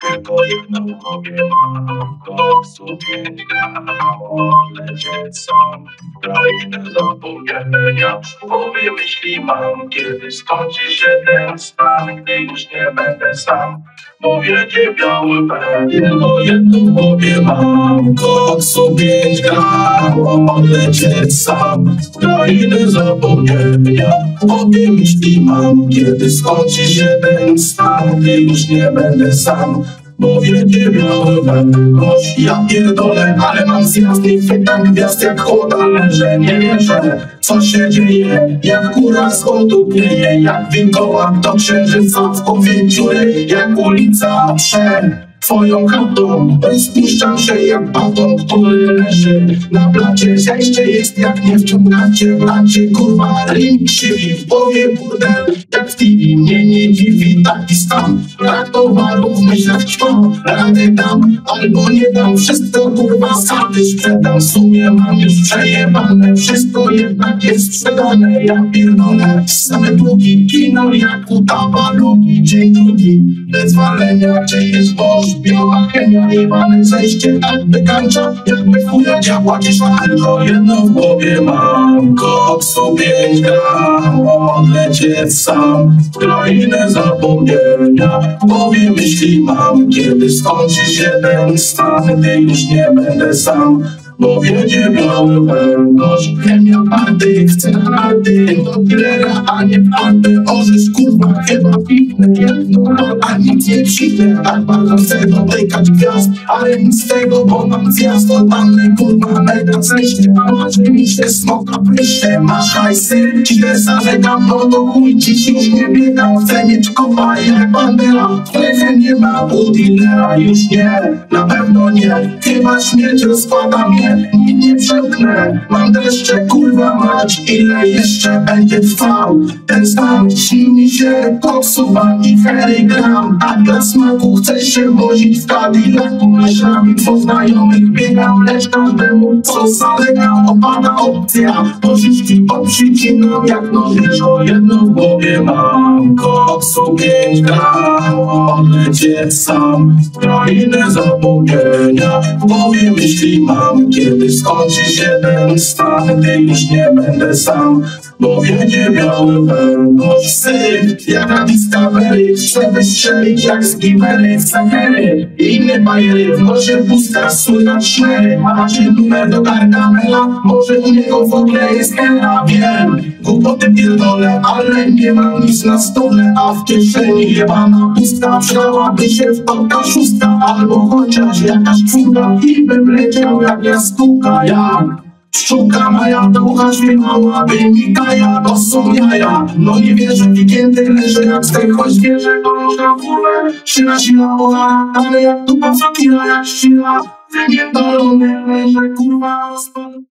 Tylko jedną robię mam, to sobie grało lecieć sam. Krainę zapomnienia, powie myśli mam, kiedy skończy się ten stan, gdy już nie będę sam. Mówię ci biały pen, tylko jedną robię mam, koksu pięć gram, lecieć sam. Krainę zapomnienia, powie myśli mam, kiedy skończy się ten stan, gdy już nie będę sam. Wielkie białe węgorz Ja pierdolę, ale mam zjazd i chwytam gwiazd jak chłoda Leżę, nie wierzę, co się dzieje? Jak kura z potu pieje? Jak wilkołak do księżyca w powięciu Jak ulica trze Twoją chatą rozpuszczam się jak baton, który leży na blacie. Zajście jest jak nie wciągacie blacie Kurwa, ring krzywi w głowie burdel Jak w TV mnie nie dziwi taki stan Brak towarów w myślach ćma Rady dam albo nie dam. Wszystko kurwa sady sprzedam W sumie mam już przejebane. Wszystko jednak jest sprzedane. Ja pierdolę same długi Kino jak utawa lugi Dzień drugi bez walenia Gdzie jest Boż biała chemia Jebane zejście jakby kancza Jakby chuja działa na tylko jedno w głowie mam. Koksu pięć gram Odlecieć sam w krainę zapomnienia. Powiem myśli mam Kiedy skończy się ten stan Gdy już nie będę sam bo wiedzie biały węgorz Chemia party, chcę narty Do dealera, a nie party Orzesz kurwa, chyba piwne jedno A nic nie przyjdę, tak bardzo chcę dotykać gwiazd Ale nic z tego, bo mam zjazd Totalny kurwa, mega zejście A marzy mi się pryście Masz hajsy, źle zażegam No to chuj, dziś już nie biegam Chcę mieć kopa jak bandera klefie nie ma u dealera Już nie, na pewno nie Chyba śmierć rozkłada mnie nie, nie przepnę Mam deszcze, kurwa mać Ile jeszcze będzie trwał? Ten stan mi się Koksuwa i Gram. A dla smaku chcę się wozić w Cadillacu Myślami po znajomych biegam Lecz każdemu co zalega Opada opcja. Pożyczki poprzycinam jak nożysz O jedno w głowie mam. Koksu pięć gram Odlecieć sam. Krainę zapomnienia Powiem myśli mam. Kiedy skończy się ten stan Gdy już nie będę sam Wiedzie biały węgorz Syf jak Discovery Chcę wystrzelić jak z Givery w Sahery Inne bajery w nosie pustka Słychać szmery Macie numer do Gargamela Może u niego w ogóle jest hera? Wiem, głupoty pierdolę Ale nie mam nic na stole. A w kieszeni jebana pustka Przydałaby się w toka szóstka Albo chociaż jakaś czwórka I bym leciał jak jaskółka. Jak Szczuka moja ducha śpiewałaby mi kaja, to są jaja. No nie wierzę, wygięty leży jak z tego zwierzę To można kurwę, szyna sila ola Ale jak dupa fakira, jak ścila Wygiętolony leży kurwa rozpad